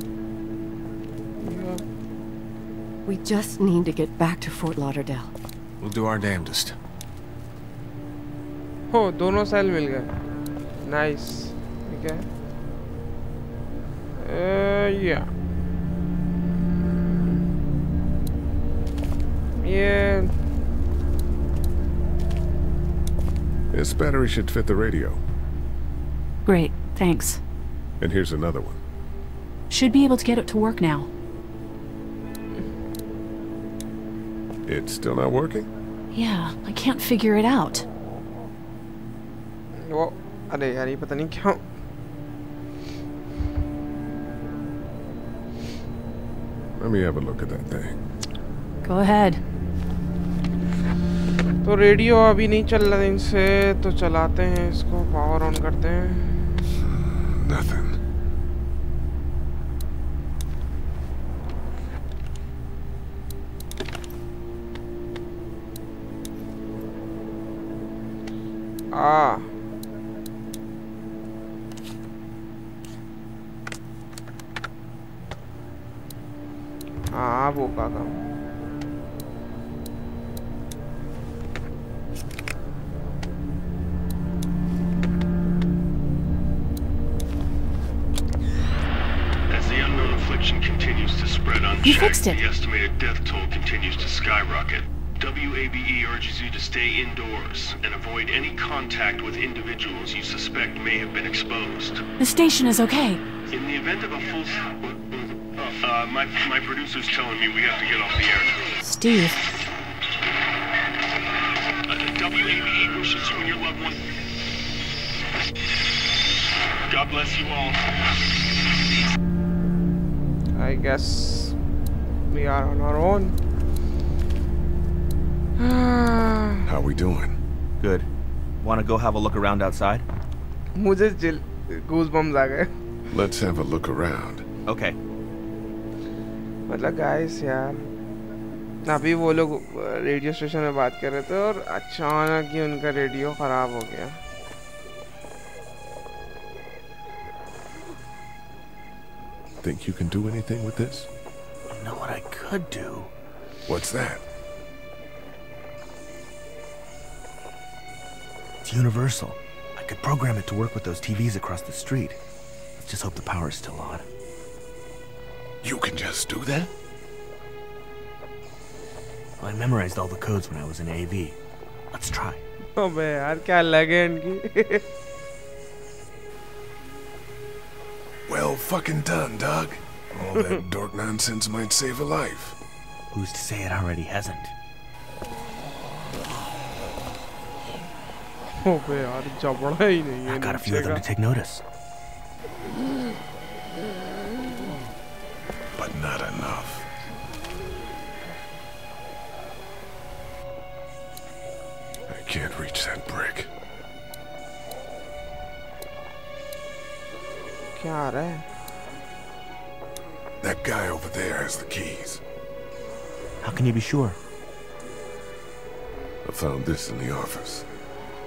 [SPEAKER 5] We just need to get back to Fort Lauderdale.
[SPEAKER 3] We'll do our damnedest.
[SPEAKER 1] हो दोनों cell मिल गए nice ठीक है या ये
[SPEAKER 8] This battery should fit the radio.
[SPEAKER 15] Great, thanks.
[SPEAKER 8] And here's another one.
[SPEAKER 15] Should be able to get it to work now.
[SPEAKER 8] It's still not working?
[SPEAKER 15] Yeah, I can't figure it out.
[SPEAKER 1] अरे यार ये पता नहीं क्यों
[SPEAKER 8] Let me have a look at that thing.
[SPEAKER 15] Go ahead.
[SPEAKER 1] तो radio अभी नहीं चल रहा इनसे तो चलाते हैं इसको पावर ऑन करते हैं
[SPEAKER 8] Nothing.
[SPEAKER 15] Station is okay.
[SPEAKER 17] In the event of a full... Uh, uh, my, my producer's telling me we have to get off the air.
[SPEAKER 15] Steve,
[SPEAKER 17] Uh, WABE wishes you and your loved one... God bless you all.
[SPEAKER 1] I guess we are on our own. <sighs>
[SPEAKER 8] How are we doing?
[SPEAKER 14] Good. Want to go have a look around outside?
[SPEAKER 1] मुझे goosebumps आ गए
[SPEAKER 8] Let's have a look around.
[SPEAKER 14] Okay.
[SPEAKER 1] मतलब guys यार अभी वो लोग radio station में बात कर रहे थे और अचानक ही उनका रेडियो खराब हो गया
[SPEAKER 8] Think you can do anything with this?
[SPEAKER 14] You know what I could do?
[SPEAKER 8] What's that?
[SPEAKER 14] It's universal. could program it to work with those TVs across the street. Let's just hope the power's still on.
[SPEAKER 8] You can just do that?
[SPEAKER 14] Well, I memorized all the codes when I was in AV. Let's try.
[SPEAKER 1] Oh man, what क्या लगे
[SPEAKER 8] Well fucking done, Doug. All that <laughs> dork nonsense might save a life.
[SPEAKER 14] Who's to say it already hasn't? I got a few of them to take notice.
[SPEAKER 8] But not enough. I can't reach that brick.
[SPEAKER 1] God.
[SPEAKER 8] That guy over there has the keys.
[SPEAKER 14] How can you be sure?
[SPEAKER 8] I found this in the office.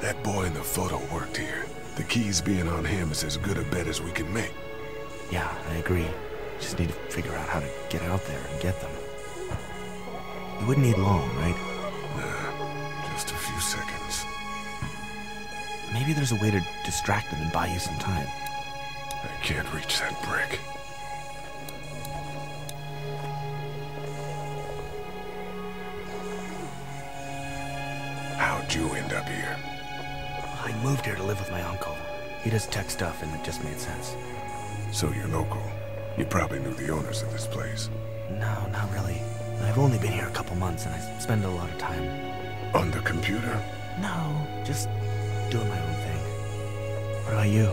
[SPEAKER 8] That boy in the photo worked here. The keys being on him is as good a bet as we can make.
[SPEAKER 14] Yeah, I agree. Just need to figure out how to get out there and get them. You wouldn't need long, right?
[SPEAKER 8] Nah, just a few seconds.
[SPEAKER 14] Maybe there's a way to distract them and buy you some time.
[SPEAKER 8] I can't reach that brick. How'd you end up here?
[SPEAKER 14] I moved here to live with my uncle. He does tech stuff and it just made sense.
[SPEAKER 8] So you're local. You probably knew the owners of this place.
[SPEAKER 14] No, not really. I've only been here a couple months and I spend a lot of time.
[SPEAKER 8] On the computer?
[SPEAKER 14] No, just doing my own thing. What about you?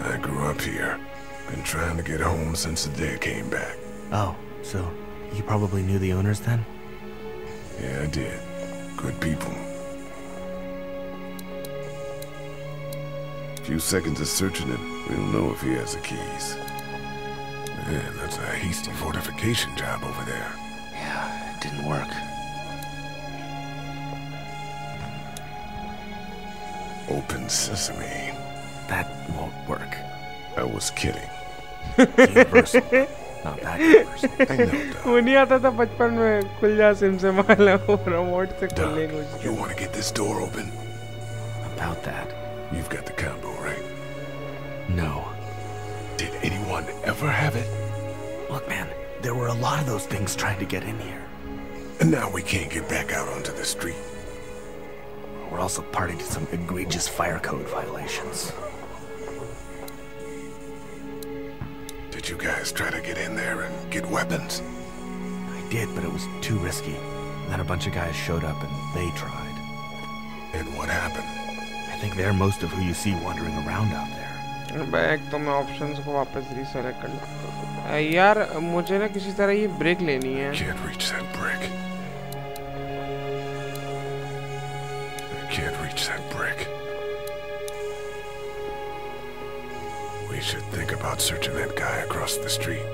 [SPEAKER 8] I grew up here. Been trying to get home since the day I came back.
[SPEAKER 14] Oh, so you probably knew the owners then?
[SPEAKER 8] Yeah, I did. Good people. Few seconds of searching him, we'll know if he has the keys. Man, that's a hasty fortification job over there.
[SPEAKER 13] Yeah, it didn't work.
[SPEAKER 8] Open sesame.
[SPEAKER 14] That won't work.
[SPEAKER 8] I was kidding. <laughs>
[SPEAKER 14] Universal. Not that universal.
[SPEAKER 8] I know,
[SPEAKER 1] वो नहीं आता था बचपन में खुल जा SIM से माला वो रिमोट से खोलने की कोशिश
[SPEAKER 8] You want to get this door open?
[SPEAKER 14] About that.
[SPEAKER 8] You've got the combo, right?
[SPEAKER 14] no.
[SPEAKER 8] Did anyone ever have it?
[SPEAKER 14] Look, man, there were a lot of those things trying to get in here.
[SPEAKER 8] And now we can't get back out onto the street.
[SPEAKER 14] We're also party to some egregious fire code violations.
[SPEAKER 8] Did you guys try to get in there and get weapons?
[SPEAKER 14] I did, but it was too risky. And then a bunch of guys showed up and they tried.
[SPEAKER 8] And what happened?
[SPEAKER 14] I think they're most of who you see wandering around out there.
[SPEAKER 1] Bag तो मैं options को वापस reselect कर लूँ यार मुझे ना किसी तरह ये ब्रेक लेनी है
[SPEAKER 8] Can't reach that brick. I can't reach that brick. We should think about searching that guy across the street.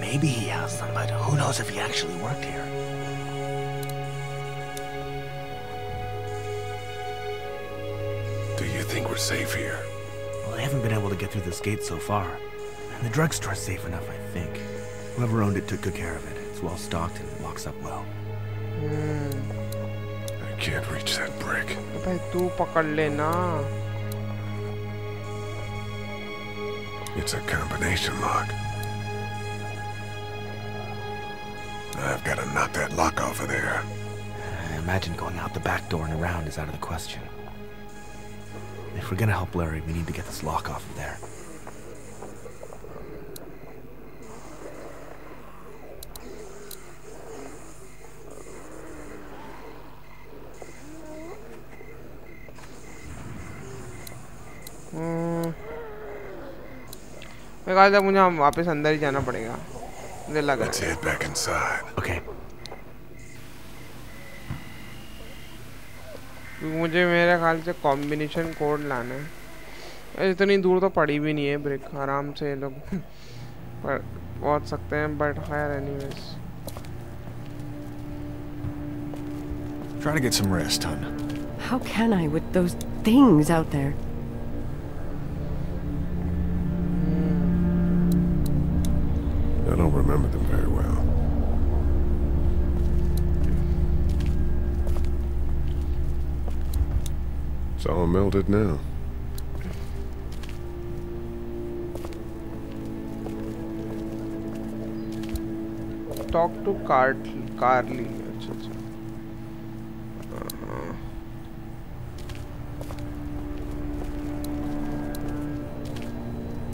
[SPEAKER 12] Maybe he has them, but who knows if he actually worked here.
[SPEAKER 8] Do you think we're safe here?
[SPEAKER 14] Well, they haven't been able to get through this gate so far. And the drugstore's safe enough, I think. Whoever owned it took good care of it. It's well stocked and it locks up well. Hmm.
[SPEAKER 8] I can't reach that brick. It's a combination lock. I've got to knock that lock off of there.
[SPEAKER 14] I imagine going out the back door and around is out of the question If we're gonna help Larry, we need to get this lock off of there.
[SPEAKER 1] हम्म। मैं कहा था मुझे हम वापस अंदर ही जाना पड़ेगा मुझे लग
[SPEAKER 8] Let's
[SPEAKER 1] रहा है
[SPEAKER 8] head back inside.
[SPEAKER 14] Okay.
[SPEAKER 1] मुझे मेरे ख्याल से कॉम्बिनेशन कोड लाना है इतनी दूर तो पड़ी भी नहीं है ब्रेक आराम से ये लोग <laughs> पर पहुँच सकते हैं बट खैर anyways
[SPEAKER 3] Trying to get some rest, hon.
[SPEAKER 5] How can I with those things out there?
[SPEAKER 8] all melted now.
[SPEAKER 1] Talk to Carley.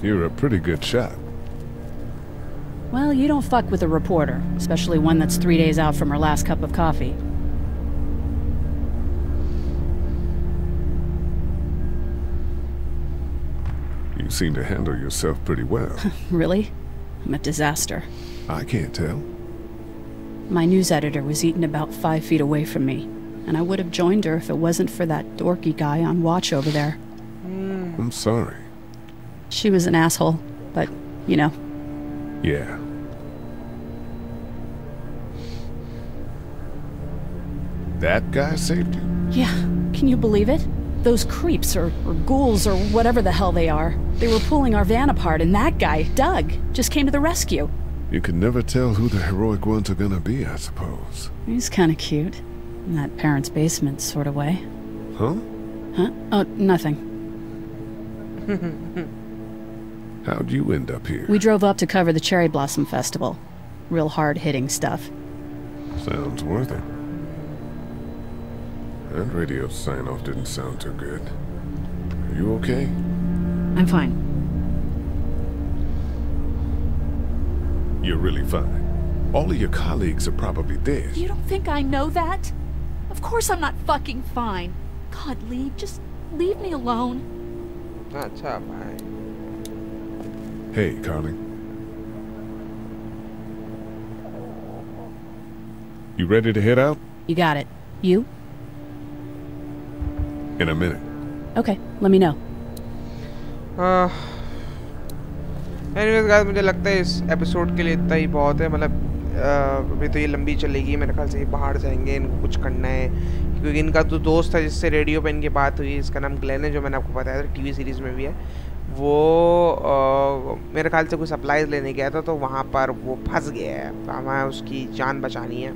[SPEAKER 8] You're a pretty good shot.
[SPEAKER 15] Well, you don't fuck with a reporter, especially one that's three days out from her last cup of coffee.
[SPEAKER 8] Seem to handle yourself pretty well. <laughs>
[SPEAKER 15] really? I'm a disaster.
[SPEAKER 8] I can't tell.
[SPEAKER 15] My news editor was eaten about five feet away from me, and I would have joined her if it wasn't for that dorky guy on watch over there. Hmm.
[SPEAKER 8] I'm sorry.
[SPEAKER 15] She was an asshole, but, you know,
[SPEAKER 8] Yeah. That guy saved you?
[SPEAKER 15] yeah, can you believe it? Those creeps, or, or ghouls, or whatever the hell they are, they were pulling our van apart, and that guy, Doug, just came to the rescue.
[SPEAKER 8] You can never tell who the heroic ones are gonna be, I suppose.
[SPEAKER 15] He's kinda cute. In that parents' basement sort of way.
[SPEAKER 8] Huh?
[SPEAKER 15] Huh? Oh, nothing. <laughs>
[SPEAKER 8] How'd you end up here?
[SPEAKER 15] We drove up to cover the Cherry Blossom Festival. Real hard hitting stuff.
[SPEAKER 8] Sounds worth it. That radio sign-off didn't sound too good. Are you okay?
[SPEAKER 15] I'm fine.
[SPEAKER 8] You're really fine. All of your colleagues are probably dead.
[SPEAKER 11] You don't think I know that? Of course I'm not fucking fine. God, Lee, just leave me alone.
[SPEAKER 1] Not top, right?
[SPEAKER 8] Hey, Carley. You ready to head out?
[SPEAKER 15] You got it. You?
[SPEAKER 8] In a minute.
[SPEAKER 15] Okay, let me know.
[SPEAKER 1] Anyways guys मुझे लगता है इस episode के लिए इतना ही बहुत है। मतलब अभी तो ये लंबी चलेगी। मेरे ख्याल से ये बाहर जाएँगे इनको कुछ करना है। क्योंकि इनका तो दोस्त है जिससे रेडियो पे इनकी बात हुई इसका नाम ग्लेन है जो मैंने आपको बताया था टीवी सीरीज़ में भी है। वो आ, मेरे ख्याल से कोई सप्लाईज लेने गया था तो वहाँ पर वो फंस गया है। तो हमें उसकी जान बचानी है।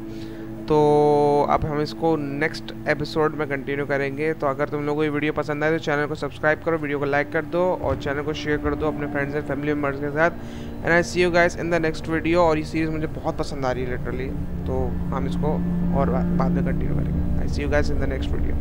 [SPEAKER 1] तो अब हम इसको नेक्स्ट एपिसोड में कंटिन्यू करेंगे। तो अगर तुम लोगों को ये वीडियो पसंद आए तो चैनल को सब्सक्राइब करो वीडियो को लाइक कर दो और चैनल को शेयर कर दो अपने फ्रेंड्स एंड फैमिली मेंबर्स के साथ। And I see you guys in the next video और ये सीरीज़ मुझे बहुत पसंद आ रही है लिटरली तो हम इसको और बाद में कंटिन्यू करेंगे। I see you guys in the next video